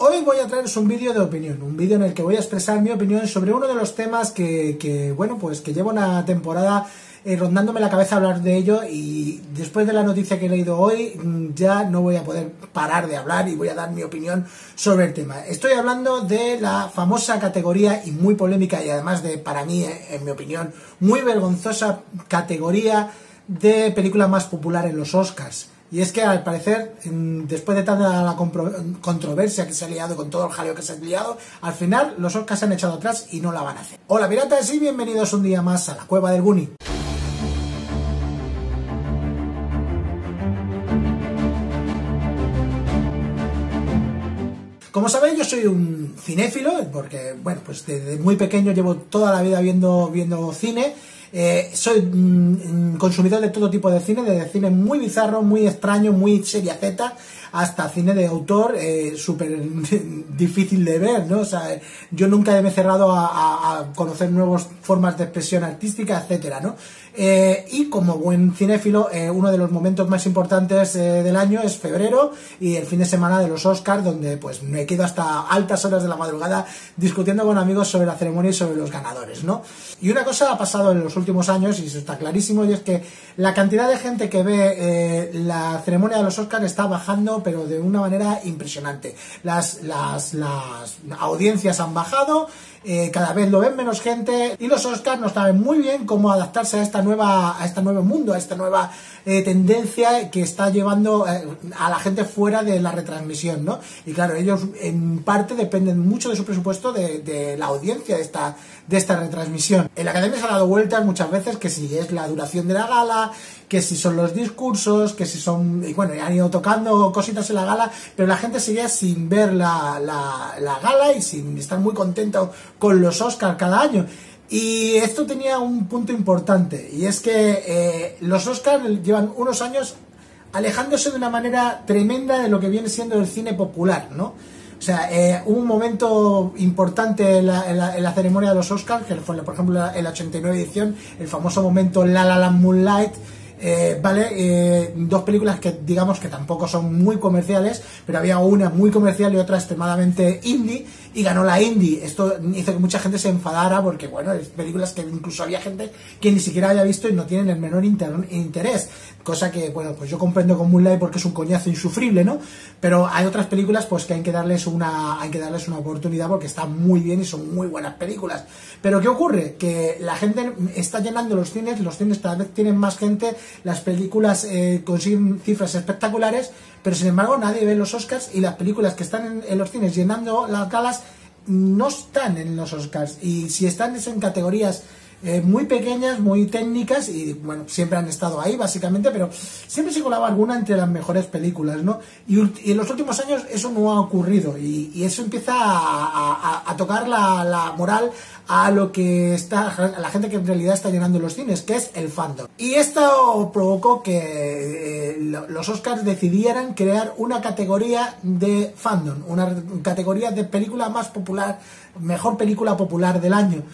Hoy voy a traeros un vídeo de opinión, un vídeo en el que voy a expresar mi opinión sobre uno de los temas que, bueno, pues que llevo una temporada eh, rondándome la cabeza hablar de ello y después de la noticia que he leído hoy mm, ya no voy a poder parar de hablar y voy a dar mi opinión sobre el tema. Estoy hablando de la famosa categoría y muy polémica y además de, para mí, eh, en mi opinión, muy vergonzosa categoría de película más popular en los Oscars. Y es que al parecer, después de tanta la controversia que se ha liado con todo el jaleo que se ha liado, al final los Oscars se han echado atrás y no la van a hacer. Hola piratas y bienvenidos un día más a la cueva del Guni. Como sabéis, yo soy un cinéfilo, porque, bueno, pues desde muy pequeño llevo toda la vida viendo, viendo cine eh, soy mm, consumidor de todo tipo de cine, de cine muy bizarro, muy extraño, muy seria Z, hasta cine de autor eh, súper difícil de ver, ¿no? O sea, yo nunca me he cerrado a, conocer nuevas formas de expresión artística, etcétera, ¿no? Eh, y como buen cinéfilo, eh, uno de los momentos más importantes del año es febrero y el fin de semana de los Oscars, donde pues me quedo hasta altas horas de la madrugada discutiendo con amigos sobre la ceremonia y sobre los ganadores, ¿no? Y una cosa ha pasado en los últimos años, y eso está clarísimo, y es que la cantidad de gente que ve la ceremonia de los Oscars está bajando pero de una manera impresionante. Las, las, las audiencias han bajado, eh, cada vez lo ven menos gente y los Oscars no saben muy bien cómo adaptarse a esta a este nuevo mundo, a esta nueva eh, tendencia que está llevando eh, a la gente fuera de la retransmisión, ¿no? Y claro, ellos en parte dependen mucho de su presupuesto de, la audiencia de esta, de esta retransmisión. En la academia se ha dado vueltas muchas veces que si es la duración de la gala, que si son los discursos, que si son, y bueno, han ido tocando cositas en la gala, pero la gente sigue sin ver la, la, la gala y sin estar muy contento con los Oscars cada año. Y esto tenía un punto importante, y es que eh, los Oscars llevan unos años alejándose de una manera tremenda de lo que viene siendo el cine popular, ¿no? O sea, eh, hubo un momento importante en la, ceremonia de los Oscars, que fue, por ejemplo, en la 89 edición, el famoso momento La La La Moonlight, eh, ¿vale? Eh, dos películas que digamos que tampoco son muy comerciales, pero había una muy comercial y otra extremadamente indie, y ganó la indie. Esto hizo que mucha gente se enfadara porque, bueno, es películas que incluso había gente que ni siquiera había visto y no tienen el menor interés. Cosa que, bueno, pues yo comprendo con Moonlight porque es un coñazo insufrible, ¿no? Pero hay otras películas pues que hay que darles una, hay que darles una oportunidad porque están muy bien y son muy buenas películas. Pero ¿qué ocurre? Que la gente está llenando los cines, los cines cada vez tienen más gente, las películas eh, consiguen cifras espectaculares, pero sin embargo nadie ve los Oscars y las películas que están en, los cines llenando las galas no están en los Oscars. Y si están es en categorías eh, muy pequeñas, muy técnicas y bueno, siempre han estado ahí básicamente, pero siempre se colaba alguna entre las mejores películas, ¿no? Y, en los últimos años eso no ha ocurrido y, eso empieza a, tocar la, moral a lo que está, a la gente que en realidad está llenando los cines, que es el fandom. Y esto provocó que eh, los Oscars decidieran crear una categoría de fandom, una categoría de película más popular, mejor película popular del año.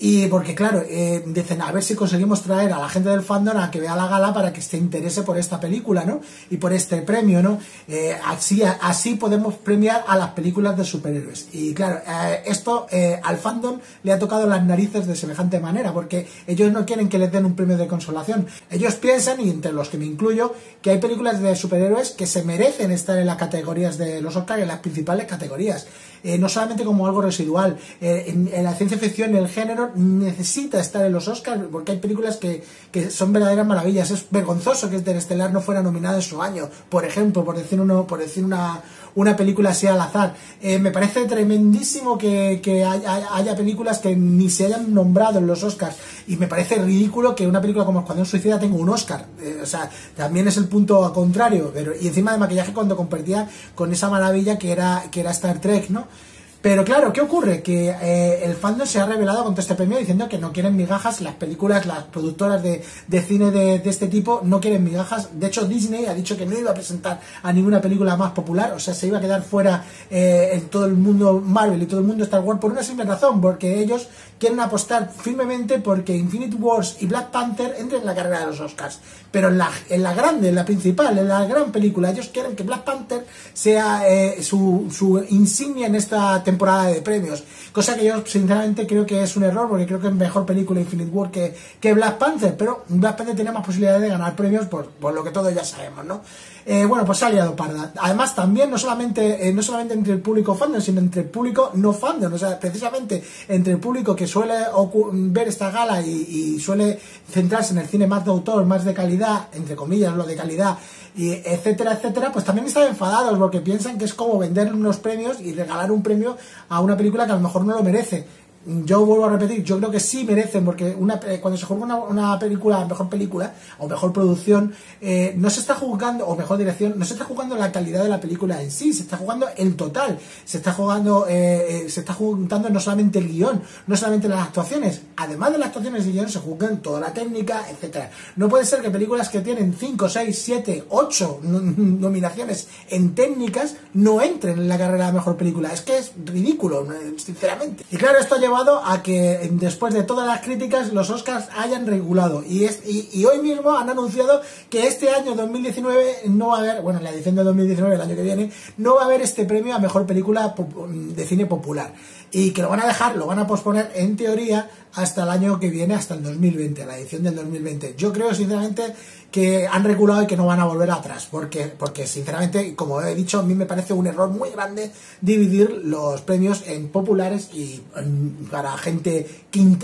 Y porque, claro, eh, dicen a ver si conseguimos traer a la gente del fandom a que vea la gala para que se interese por esta película, ¿no? Y por este premio, ¿no? Eh, así, así podemos premiar a las películas de superhéroes. Y claro, eh, esto al fandom le ha tocado las narices de semejante manera, porque ellos no quieren que les den un premio de consolación. Ellos piensan, y entre los que me incluyo, que hay películas de superhéroes que se merecen estar en las categorías de los Oscars, en las principales categorías. no solamente como algo residual. En, en la ciencia ficción el género necesita estar en los Oscars porque hay películas que, son verdaderas maravillas. Es vergonzoso que Interestelar no fuera nominada en su año, por ejemplo, por decir uno, por decir una, una película así al azar. Eh, me parece tremendísimo que, haya, películas que ni se hayan nombrado en los Oscars. Y me parece ridículo que una película como Escuadrón Suicida tenga un Oscar. Eh, o sea, también es el punto contrario. Pero, y encima de maquillaje cuando compartía con esa maravilla que era, que era Star Trek, ¿no? Pero claro, ¿qué ocurre? Que eh, el fandom se ha revelado contra este premio diciendo que no quieren migajas, las películas, las productoras de, de cine de, este tipo no quieren migajas. De hecho, Disney ha dicho que no iba a presentar a ninguna película más popular, o sea, se iba a quedar fuera eh, en todo el mundo Marvel y todo el mundo Star Wars por una simple razón, porque ellos quieren apostar firmemente porque Infinite Wars y Black Panther entren en la carrera de los Oscars. Pero en la, en la grande, en la principal, en la gran película, ellos quieren que Black Panther sea eh, su, su insignia en esta temporada de premios. Cosa que yo sinceramente creo que es un error porque creo que es mejor película Infinite War que, que Black Panther, pero Black Panther tiene más posibilidades de ganar premios por, por lo que todos ya sabemos, ¿no? Eh, bueno, pues ha liado parda. Además, también no solamente, eh, no solamente entre el público fandom, sino entre el público no fandom. O sea, precisamente entre el público que suele ver esta gala y, y, suele centrarse en el cine más de autor, más de calidad, entre comillas, lo de calidad, y etcétera, etcétera, pues también están enfadados porque piensan que es como vender unos premios y regalar un premio a una película que a lo mejor no lo merece yo vuelvo a repetir, yo creo que sí merecen, porque una, cuando se juega una, película, mejor película, o mejor producción, eh, no se está jugando, o mejor dirección, no se está jugando la calidad de la película en sí, se está jugando el total, se está jugando, eh, eh, se está juntando no solamente el guion, no solamente las actuaciones, además de las actuaciones y guion se juzgan toda la técnica, etcétera. No puede ser que películas que tienen 5, 6, 7, 8 nominaciones en técnicas no entren en la carrera de mejor película. Es que es ridículo, sinceramente. Y claro, esto lleva a que después de todas las críticas los Oscars hayan regulado y, es, y, hoy mismo han anunciado que este año 2019 no va a haber, bueno, en la edición de 2019, el año que viene, no va a haber este premio a mejor película de cine popular y que lo van a dejar, lo van a posponer en teoría hasta el año que viene, hasta el 2020, la edición del 2020. Yo creo sinceramente que han regulado y que no van a volver atrás, porque, porque sinceramente, como he dicho, a mí me parece un error muy grande dividir los premios en populares y para gente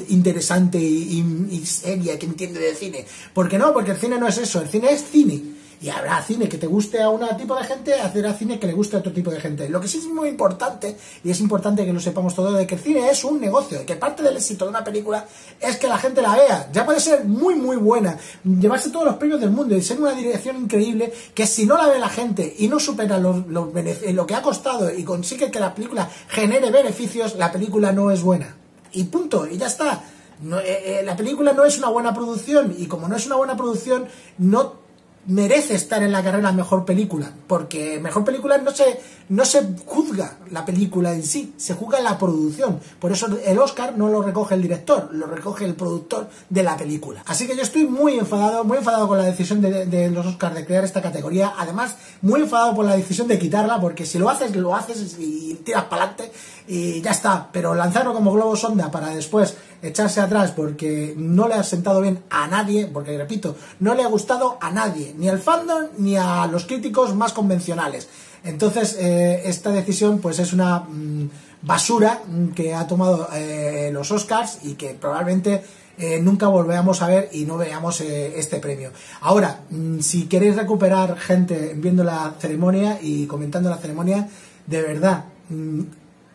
interesante y, seria que entiende de cine. ¿Por qué no? Porque el cine no es eso, el cine es cine y habrá cine que te guste a un tipo de gente, habrá cine que le guste a otro tipo de gente. Lo que sí es muy importante, y es importante que lo sepamos todos, de que el cine es un negocio, y que parte del éxito de una película es que la gente la vea. Ya puede ser muy, muy buena, llevarse todos los premios del mundo y ser una dirección increíble, que si no la ve la gente y no supera los, lo que ha costado y consigue que la película genere beneficios, la película no es buena. Y punto, y ya está. Eh, eh, la película no es una buena producción y como no es una buena producción, no merece estar en la carrera mejor película, porque mejor película no se, no se juzga la película en sí, se juzga la producción. Por eso el Oscar no lo recoge el director, lo recoge el productor de la película. Así que yo estoy muy enfadado, muy enfadado con la decisión de, de los Oscars de crear esta categoría. Además, muy enfadado por la decisión de quitarla, porque si lo haces, lo haces y tiras para adelante y ya está. Pero lanzarlo como globo sonda para después echarse atrás porque no le ha sentado bien a nadie, porque repito, no le ha gustado a nadie, ni al fandom ni a los críticos más convencionales. Entonces, eh, esta decisión pues es una mmm, basura que ha tomado eh, los Oscars y que probablemente eh, nunca volvamos a ver y no veamos este premio. Ahora, mmm, si queréis recuperar gente viendo la ceremonia y comentando la ceremonia, de verdad,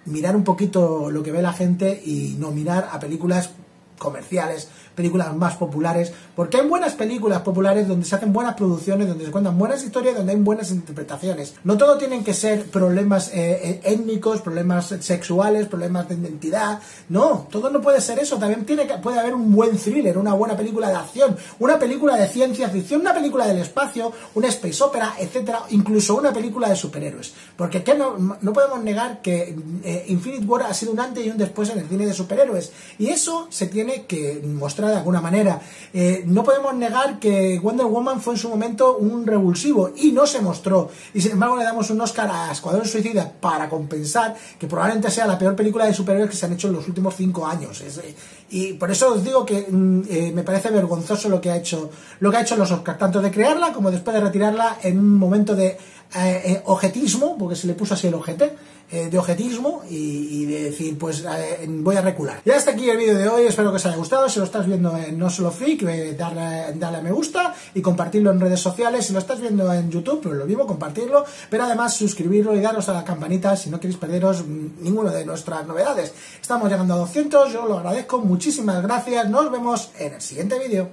mirar un poquito lo que ve la gente y no mirar a películas comerciales, películas más populares, porque hay buenas películas populares donde se hacen buenas producciones, donde se cuentan buenas historias, donde hay buenas interpretaciones. No todo tienen que ser problemas eh, étnicos, problemas sexuales, problemas de identidad, no, todo no puede ser eso, también tiene que, puede haber un buen thriller, una buena película de acción, una película de ciencia ficción, una película del espacio, una space opera, etcétera, incluso una película de superhéroes, porque ¿qué no, no podemos negar que eh, Infinite War ha sido un antes y un después en el cine de superhéroes, y eso se tiene que mostrar de alguna manera. Eh, no podemos negar que Wonder Woman fue en su momento un revulsivo y no se mostró. Y sin embargo le damos un Oscar a Escuadrón Suicida para compensar que probablemente sea la peor película de superhéroes que se han hecho en los últimos cinco años. Es, y por eso os digo que mm, eh, me parece vergonzoso lo que ha hecho lo que ha hecho los Oscars, tanto de crearla como después de retirarla en un momento de eh, eh, objetismo, porque se le puso así el ojete, eh, de objetismo y, y, de decir, pues eh, voy a recular. Y hasta aquí el vídeo de hoy, espero que os haya gustado, si lo estás viendo en No Solo Freak, darle, darle a me gusta y compartirlo en redes sociales, si lo estás viendo en YouTube, pues lo mismo, compartirlo, pero además suscribirlo y daros a la campanita si no queréis perderos ninguna de nuestras novedades. Estamos llegando a 200, yo lo agradezco, muchísimas gracias, nos vemos en el siguiente vídeo.